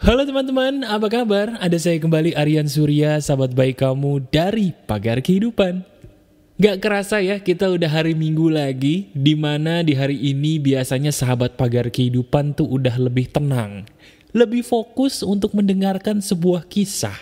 Halo teman-teman, apa kabar? Ada saya kembali Aryan Surya, sahabat baik kamu dari Pagar Kehidupan. Gak kerasa ya, kita udah hari Minggu lagi, di mana di hari ini biasanya sahabat Pagar Kehidupan tuh udah lebih tenang. Lebih fokus untuk mendengarkan sebuah kisah.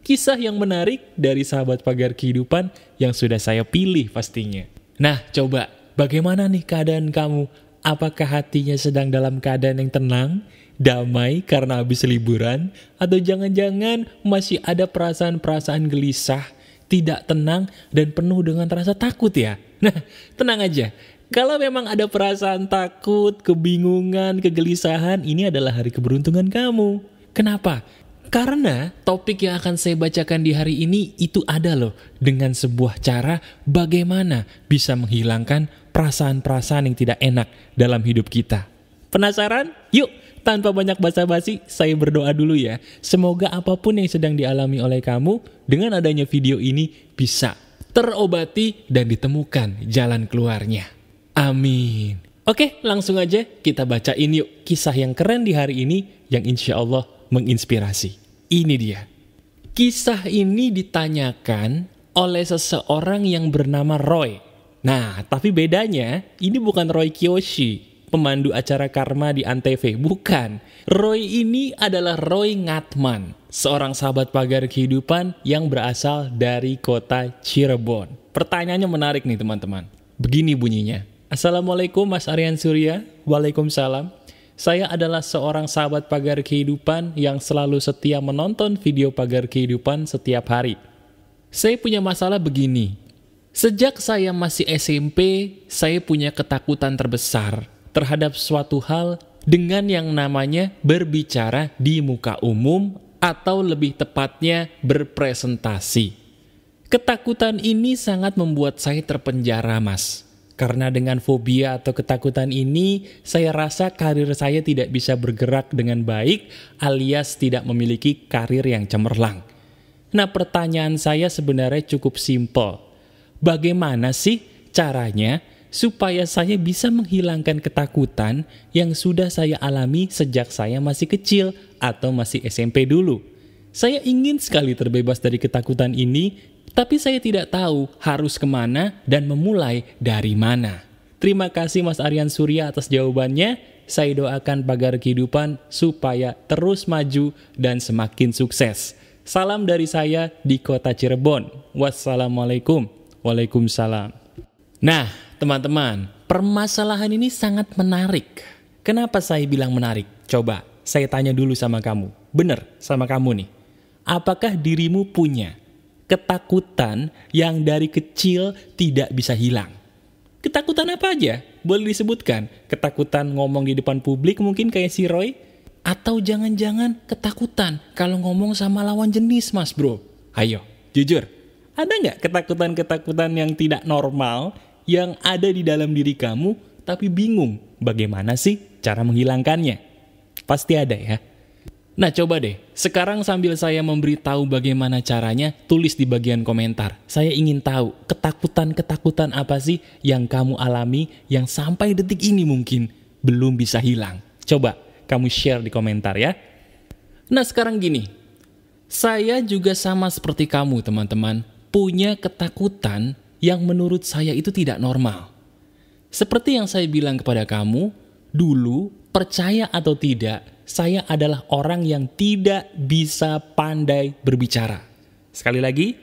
Kisah yang menarik dari sahabat Pagar Kehidupan yang sudah saya pilih pastinya. Nah, coba, bagaimana nih keadaan kamu? Apakah hatinya sedang dalam keadaan yang tenang? damai karena habis liburan, atau jangan-jangan masih ada perasaan-perasaan gelisah, tidak tenang, dan penuh dengan rasa takut ya? Nah, tenang aja. Kalau memang ada perasaan takut, kebingungan, kegelisahan, ini adalah hari keberuntungan kamu. Kenapa? Karena topik yang akan saya bacakan di hari ini itu ada loh dengan sebuah cara bagaimana bisa menghilangkan perasaan-perasaan yang tidak enak dalam hidup kita. Penasaran? Yuk tanpa banyak basa-basi, saya berdoa dulu ya. Semoga apa pun yang sedang dialami oleh kamu, dengan adanya video ini bisa terobati dan ditemukan jalan keluarnya. Amin. Oke, langsung aja kita bacain yuk kisah yang keren di hari ini yang insya Allah menginspirasi. Ini dia. Kisah ini ditanyakan oleh seseorang yang bernama Roy. Nah, tapi bedanya ini bukan Roy Kiyoshi, pemandu acara Karma di Antv. Bukan. Roy ini adalah Roy Ngatman, seorang sahabat pagar kehidupan yang berasal dari kota Cirebon. Pertanyaannya menarik nih teman-teman. Begini bunyinya. Assalamualaikum Mas Aryan Surya. Waalaikumsalam. Saya adalah seorang sahabat pagar kehidupan yang selalu setia menonton video pagar kehidupan setiap hari. Saya punya masalah begini. Sejak saya masih SMP, saya punya ketakutan terbesar terhadap suatu hal dengan yang namanya berbicara di muka umum atau lebih tepatnya berpresentasi. Ketakutan ini sangat membuat saya terpenjara, Mas. Karena dengan fobia atau ketakutan ini, saya rasa karir saya tidak bisa bergerak dengan baik alias tidak memiliki karir yang cemerlang. Nah, pertanyaan saya sebenarnya cukup simpel. Bagaimana sih caranya supaya saya bisa menghilangkan ketakutan yang sudah saya alami sejak saya masih kecil atau masih SMP dulu. Saya ingin sekali terbebas dari ketakutan ini, tapi saya tidak tahu harus ke mana dan memulai dari mana. Terima kasih Mas Aryan Surya atas jawabannya. Saya doakan pagar kehidupan supaya terus maju dan semakin sukses. Salam dari saya di kota Cirebon. Wassalamualaikum. Waalaikumsalam. Nah, teman-teman, permasalahan ini sangat menarik. Kenapa saya bilang menarik? Coba, saya tanya dulu sama kamu. Bener, sama kamu nih. Apakah dirimu punya ketakutan yang dari kecil tidak bisa hilang? Ketakutan apa aja? Boleh disebutkan? Ketakutan ngomong di depan publik mungkin kayak si Roy? Atau jangan-jangan ketakutan kalau ngomong sama lawan jenis mas bro? Ayo, jujur. Ada nggak ketakutan-ketakutan yang tidak normal yang ada di dalam diri kamu, tapi bingung bagaimana sih cara menghilangkannya. Pasti ada ya. Nah coba deh, sekarang sambil saya memberitahu bagaimana caranya, tulis di bagian komentar. Saya ingin tahu ketakutan-ketakutan apa sih yang kamu alami yang sampai detik ini mungkin belum bisa hilang. Coba kamu share di komentar ya. Nah sekarang gini, saya juga sama seperti kamu teman-teman, punya ketakutan yang menurut saya itu tidak normal. Seperti yang saya bilang kepada kamu, dulu percaya atau tidak, saya adalah orang yang tidak bisa pandai berbicara. Sekali lagi,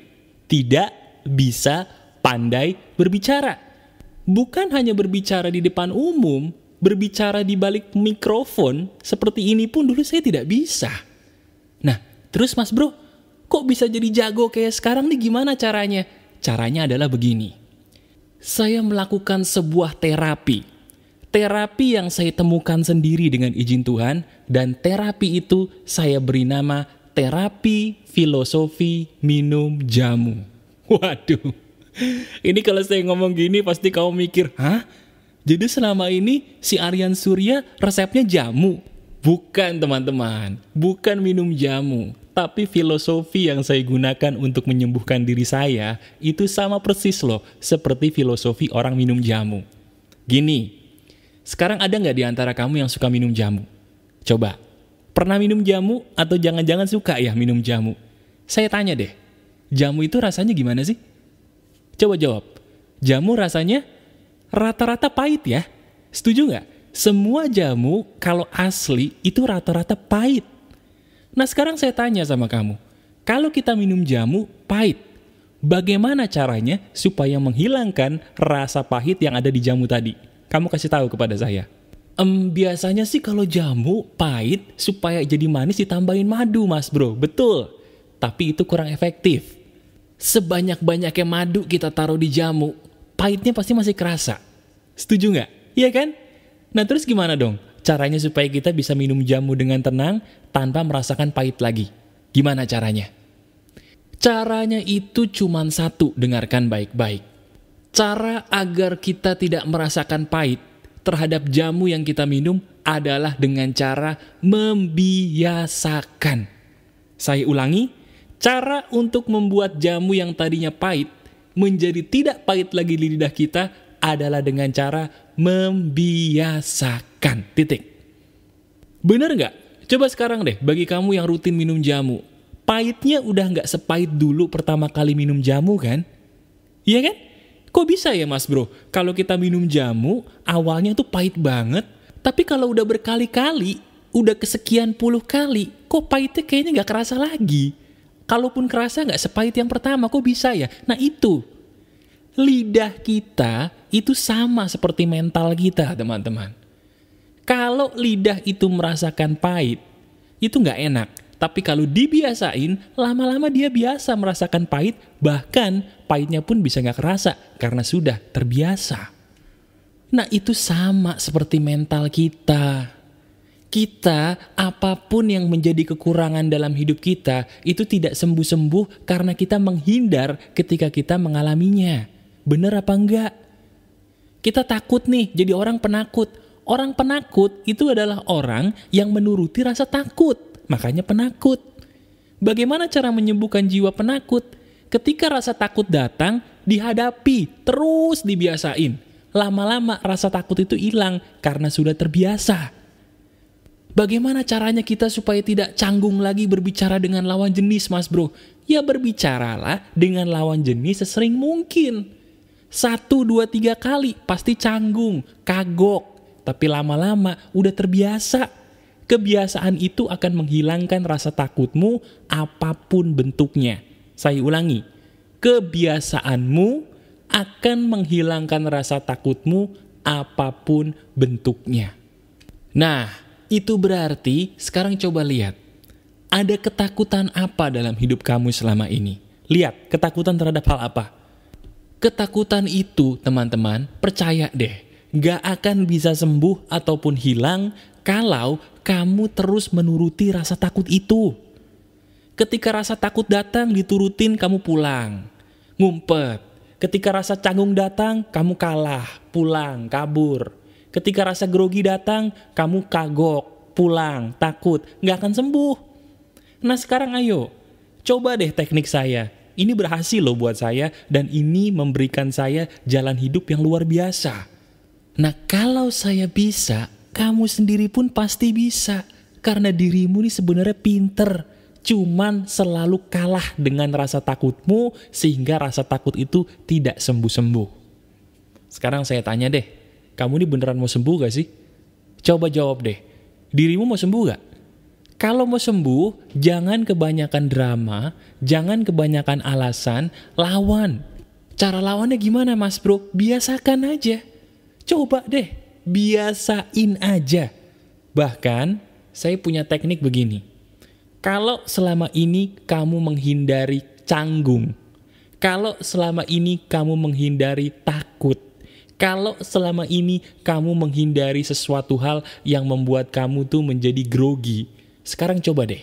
tidak bisa pandai berbicara. Bukan hanya berbicara di depan umum, berbicara di balik mikrofon seperti ini pun dulu saya tidak bisa. Nah, terus Mas Bro, kok bisa jadi jago kayak sekarang nih gimana caranya? Caranya adalah begini. Saya melakukan sebuah terapi. Terapi yang saya temukan sendiri dengan izin Tuhan dan terapi itu saya beri nama terapi filosofi minum jamu. Waduh. Ini kalau saya ngomong gini pasti kamu mikir, "Hah? Jadi selama ini si Aryan Surya resepnya jamu?" Bukan teman-teman, bukan minum jamu. Tapi filosofi yang saya gunakan untuk menyembuhkan diri saya itu sama persis loh seperti filosofi orang minum jamu. Gini, sekarang ada nggak di antara kamu yang suka minum jamu? Coba, Pernah minum jamu atau jangan-jangan suka ya minum jamu? Saya tanya deh, jamu itu rasanya gimana sih? Coba jawab. Jamu rasanya rata-rata pahit ya. Setuju nggak? Semua jamu kalau asli itu rata-rata pahit. Nah sekarang saya tanya sama kamu, kalau kita minum jamu pahit, bagaimana caranya supaya menghilangkan rasa pahit yang ada di jamu tadi? Kamu kasih tahu kepada saya. Um, biasanya sih kalau jamu pahit supaya jadi manis ditambahin madu mas bro, betul. Tapi itu kurang efektif. Sebanyak-banyaknya madu kita taruh di jamu, pahitnya pasti masih kerasa. Setuju nggak? Iya kan? Nah terus gimana dong? Caranya supaya kita bisa minum jamu dengan tenang tanpa merasakan pahit lagi. Gimana caranya? Caranya itu cuma satu, dengarkan baik-baik. Cara agar kita tidak merasakan pahit terhadap jamu yang kita minum adalah dengan cara membiasakan. Saya ulangi, cara untuk membuat jamu yang tadinya pahit menjadi tidak pahit lagi di lidah kita adalah dengan cara membiasakan. Titik. Bener nggak? Coba sekarang deh, bagi kamu yang rutin minum jamu, pahitnya udah nggak sepahit dulu pertama kali minum jamu kan? Iya kan? Kok bisa ya mas bro? Kalau kita minum jamu, awalnya tuh pahit banget, tapi kalau udah berkali-kali, udah kesekian puluh kali, kok pahitnya kayaknya nggak kerasa lagi. Kalaupun kerasa nggak sepahit yang pertama, kok bisa ya? Nah itu, lidah kita itu sama seperti mental kita teman-teman. Kalau lidah itu merasakan pahit, itu nggak enak. Tapi kalau dibiasain, lama-lama dia biasa merasakan pahit, bahkan pahitnya pun bisa nggak kerasa karena sudah terbiasa. Nah itu sama seperti mental kita. Kita, apa pun yang menjadi kekurangan dalam hidup kita, itu tidak sembuh-sembuh karena kita menghindar ketika kita mengalaminya. Bener apa enggak? Kita takut nih, jadi orang penakut. Orang penakut itu adalah orang yang menuruti rasa takut makanya penakut. Bagaimana cara menyembuhkan jiwa penakut? Ketika rasa takut datang, dihadapi, terus dibiasain. Lama-lama rasa takut itu hilang karena sudah terbiasa. Bagaimana caranya kita supaya tidak canggung lagi berbicara dengan lawan jenis, mas bro? Ya berbicaralah dengan lawan jenis sesering mungkin. Satu, dua, tiga kali pasti canggung, kagok. Tapi lama-lama udah terbiasa Kebiasaan itu akan menghilangkan rasa takutmu apa pun bentuknya. Saya ulangi, kebiasaanmu akan menghilangkan rasa takutmu apa pun bentuknya. Nah, itu berarti sekarang coba lihat. Ada ketakutan apa dalam hidup kamu selama ini? Lihat, ketakutan terhadap hal apa? Ketakutan itu, teman-teman, percaya deh, gak akan bisa sembuh ataupun hilang kalau kamu terus menuruti rasa takut itu. Ketika rasa takut datang, diturutin kamu pulang. Ngumpet. Ketika rasa canggung datang, kamu kalah, pulang, kabur. Ketika rasa grogi datang, kamu kagok, pulang, takut, nggak akan sembuh. Nah sekarang ayo, coba deh teknik saya. Ini berhasil loh buat saya dan ini memberikan saya jalan hidup yang luar biasa. Nah kalau saya bisa, kamu sendiri pun pasti bisa. Karena dirimu ini sebenarnya pinter. Cuman selalu kalah dengan rasa takutmu sehingga rasa takut itu tidak sembuh-sembuh. Sekarang saya tanya deh, kamu ini beneran mau sembuh gak sih? Coba jawab deh, dirimu mau sembuh gak? Kalau mau sembuh, jangan kebanyakan drama, jangan kebanyakan alasan, lawan. Cara lawannya gimana mas bro? Biasakan aja. Coba deh, biasain aja. Bahkan, saya punya teknik begini. Kalau selama ini kamu menghindari canggung, kalau selama ini kamu menghindari takut, kalau selama ini kamu menghindari sesuatu hal yang membuat kamu tuh menjadi grogi, sekarang coba deh,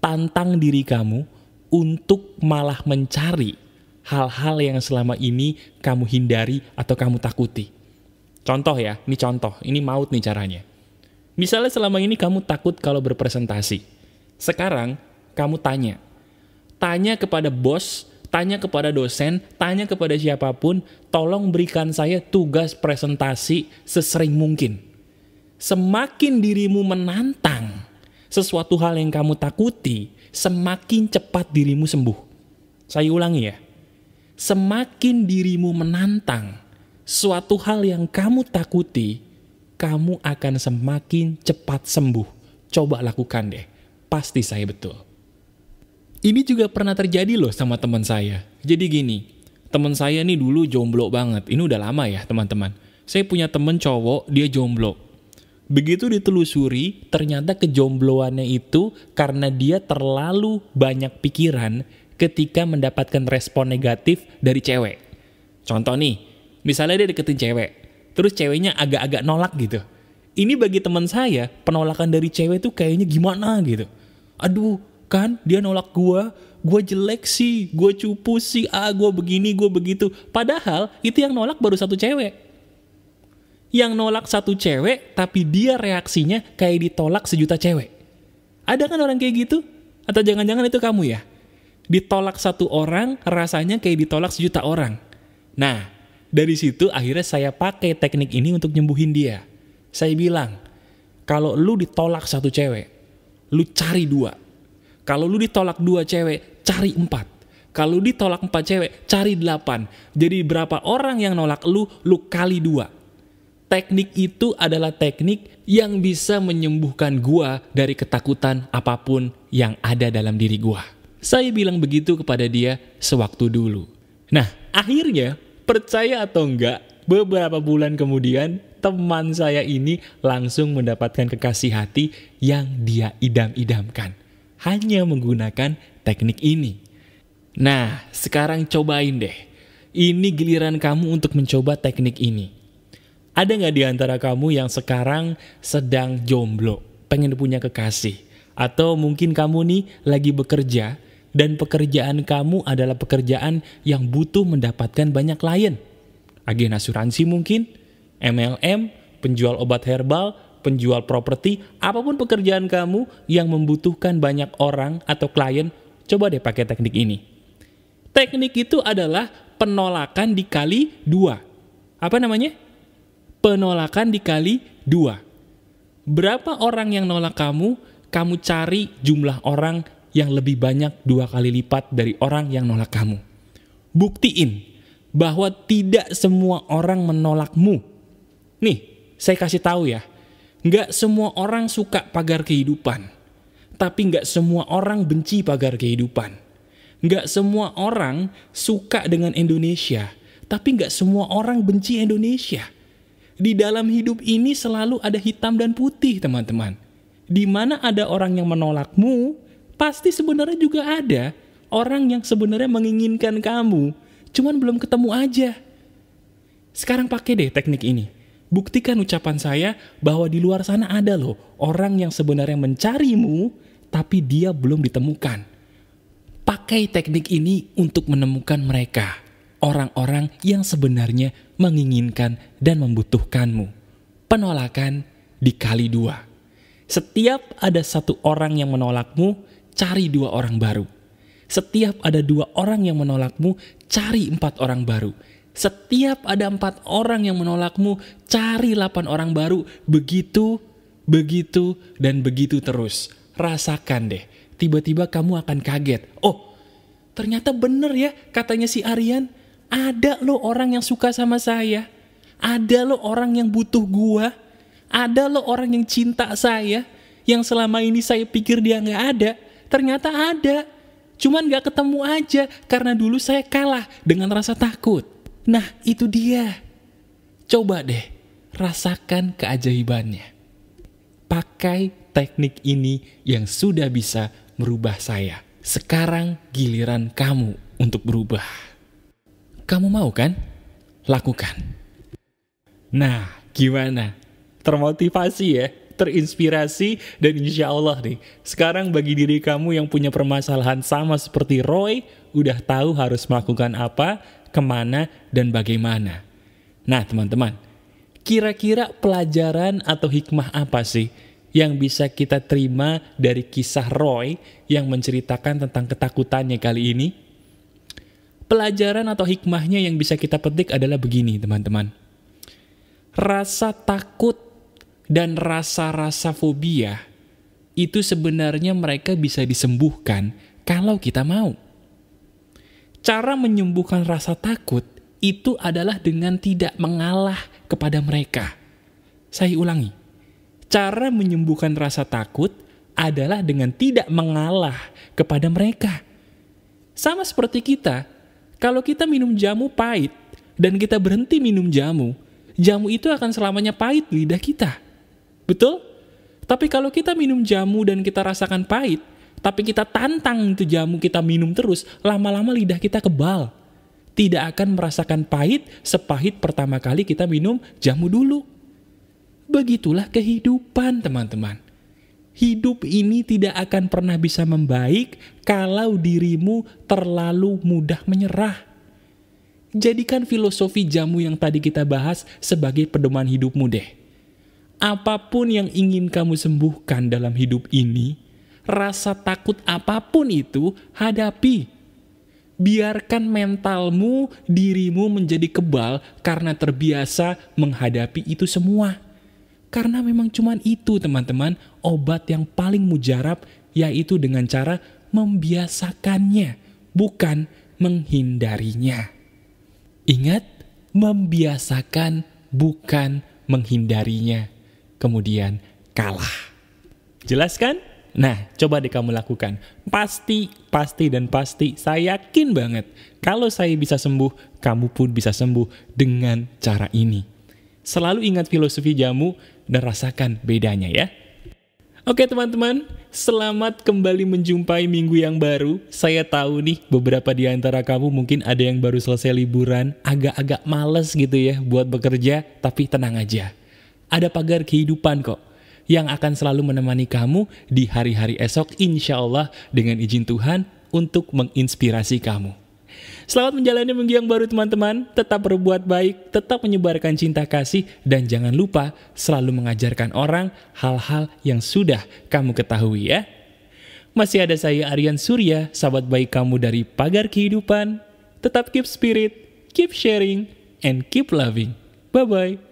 tantang diri kamu untuk malah mencari hal-hal yang selama ini kamu hindari atau kamu takuti. Contoh ya, ini contoh, ini maut nih caranya. Misalnya selama ini kamu takut kalau berpresentasi. Sekarang kamu tanya. Tanya kepada bos, tanya kepada dosen, tanya kepada siapa pun, tolong berikan saya tugas presentasi sesering mungkin. Semakin dirimu menantang, sesuatu hal yang kamu takuti, semakin cepat dirimu sembuh. Saya ulangi ya. Semakin dirimu menantang suatu hal yang kamu takuti, kamu akan semakin cepat sembuh. Coba lakukan deh. Pasti saya betul. Ini juga pernah terjadi loh sama teman saya. Jadi gini, teman saya nih dulu jomblo banget. Ini udah lama ya teman-teman. Saya punya temen cowok, dia jomblo. Begitu ditelusuri, ternyata kejombloannya itu karena dia terlalu banyak pikiran ketika mendapatkan respon negatif dari cewek. Contoh nih, misalnya dia deketin cewek, terus ceweknya agak-agak nolak gitu. Ini bagi teman saya, penolakan dari cewek tuh kayaknya gimana gitu. Aduh, kan dia nolak gua, gua jelek sih, gua cupu sih, ah gua begini, gua begitu. Padahal itu yang nolak baru satu cewek. Yang nolak satu cewek, tapi dia reaksinya kayak ditolak sejuta cewek. Ada kan orang kayak gitu? Atau jangan-jangan itu kamu ya? ditolak satu orang rasanya kayak ditolak sejuta orang. Nah, dari situ akhirnya saya pakai teknik ini untuk nyembuhin dia. Saya bilang, kalau lu ditolak satu cewek, lu cari dua. Kalau lu ditolak dua cewek, cari empat. Kalau ditolak empat cewek, cari delapan. Jadi berapa orang yang nolak lu, lu kali dua. Teknik itu adalah teknik yang bisa menyembuhkan gua dari ketakutan apa pun yang ada dalam diri gua. Saya bilang begitu kepada dia sewaktu dulu. Nah, akhirnya percaya atau enggak, beberapa bulan kemudian teman saya ini langsung mendapatkan kekasih hati yang dia idam-idamkan. Hanya menggunakan teknik ini. Nah, sekarang cobain deh. Ini giliran kamu untuk mencoba teknik ini. Ada nggak di antara kamu yang sekarang sedang jomblo, pengen punya kekasih? Atau mungkin kamu nih lagi bekerja, dan pekerjaan kamu adalah pekerjaan yang butuh mendapatkan banyak klien. Agen asuransi mungkin, MLM, penjual obat herbal, penjual properti, apa pun pekerjaan kamu yang membutuhkan banyak orang atau klien, coba deh pakai teknik ini. Teknik itu adalah penolakan dikali dua. Apa namanya? Penolakan dikali dua. Berapa orang yang nolak kamu, kamu cari jumlah orang yang lebih banyak dua kali lipat dari orang yang nolak kamu. Buktiin bahwa tidak semua orang menolakmu. Nih, saya kasih tahu ya, nggak semua orang suka pagar kehidupan, tapi nggak semua orang benci pagar kehidupan. Nggak semua orang suka dengan Indonesia, tapi nggak semua orang benci Indonesia. Di dalam hidup ini selalu ada hitam dan putih, teman-teman. Di mana ada orang yang menolakmu, pasti sebenarnya juga ada orang yang sebenarnya menginginkan kamu, cuman belum ketemu aja. Sekarang pakai deh teknik ini. Buktikan ucapan saya bahwa di luar sana ada loh orang yang sebenarnya mencarimu, tapi dia belum ditemukan. Pakai teknik ini untuk menemukan mereka, orang-orang yang sebenarnya menginginkan dan membutuhkanmu. Penolakan dikali dua. Setiap ada satu orang yang menolakmu, cari dua orang baru. Setiap ada dua orang yang menolakmu, cari empat orang baru. Setiap ada empat orang yang menolakmu, cari delapan orang baru. Begitu, begitu, dan begitu terus. Rasakan deh, tiba-tiba kamu akan kaget. Oh, ternyata bener ya katanya si Aryan. Ada loh orang yang suka sama saya. Ada loh orang yang butuh gua. Ada loh orang yang cinta saya. Yang selama ini saya pikir dia nggak ada Ternyata ada. Cuman gak ketemu aja karena dulu saya kalah dengan rasa takut. Nah itu dia. Coba deh rasakan keajaibannya. Pakai teknik ini yang sudah bisa merubah saya. Sekarang giliran kamu untuk berubah. Kamu mau kan? Lakukan. Nah, gimana? Termotivasi ya? Terinspirasi dan insya Allah nih sekarang bagi diri kamu yang punya permasalahan sama seperti Roy udah tahu harus melakukan apa, ke mana, dan bagaimana. Nah teman-teman, kira-kira pelajaran atau hikmah apa sih yang bisa kita terima dari kisah Roy yang menceritakan tentang ketakutannya kali ini? Pelajaran atau hikmahnya yang bisa kita petik adalah begini teman-teman. Rasa takut dan rasa-rasa fobia itu sebenarnya mereka bisa disembuhkan kalau kita mau. Cara menyembuhkan rasa takut itu adalah dengan tidak mengalah kepada mereka. Saya ulangi, cara menyembuhkan rasa takut adalah dengan tidak mengalah kepada mereka. Sama seperti kita, kalau kita minum jamu pahit dan kita berhenti minum jamu, jamu itu akan selamanya pahit lidah kita. Betul? Tapi kalau kita minum jamu dan kita rasakan pahit, tapi kita tantang itu jamu kita minum terus, lama-lama lidah kita kebal. Tidak akan merasakan pahit sepahit pertama kali kita minum jamu dulu. Begitulah kehidupan teman-teman. Hidup ini tidak akan pernah bisa membaik kalau dirimu terlalu mudah menyerah. Jadikan filosofi jamu yang tadi kita bahas sebagai pedoman hidupmu deh. Apa pun yang ingin kamu sembuhkan dalam hidup ini, rasa takut apa pun itu, hadapi. Biarkan mentalmu, dirimu menjadi kebal karena terbiasa menghadapi itu semua. Karena memang cuma itu teman-teman obat yang paling mujarab yaitu dengan cara membiasakannya, bukan menghindarinya. Ingat, membiasakan bukan menghindarinya. Kemudian kalah. Jelas kan? Nah, coba deh kamu lakukan. Pasti, pasti, dan pasti saya yakin banget kalau saya bisa sembuh, kamu pun bisa sembuh dengan cara ini. Selalu ingat filosofi jamu dan rasakan bedanya ya. Oke teman-teman, selamat kembali menjumpai minggu yang baru. Saya tahu nih beberapa di antara kamu mungkin ada yang baru selesai liburan, agak-agak males gitu ya buat bekerja, tapi tenang aja. Ada pagar kehidupan kok yang akan selalu menemani kamu di hari-hari esok insya Allah dengan izin Tuhan untuk menginspirasi kamu. Selamat menjalani minggu yang baru teman-teman, tetap berbuat baik, tetap menyebarkan cinta kasih, dan jangan lupa selalu mengajarkan orang hal-hal yang sudah kamu ketahui ya. Masih ada saya Aryan Surya, sahabat baik kamu dari Pagar Kehidupan. Tetap keep spirit, keep sharing, and keep loving. Bye-bye.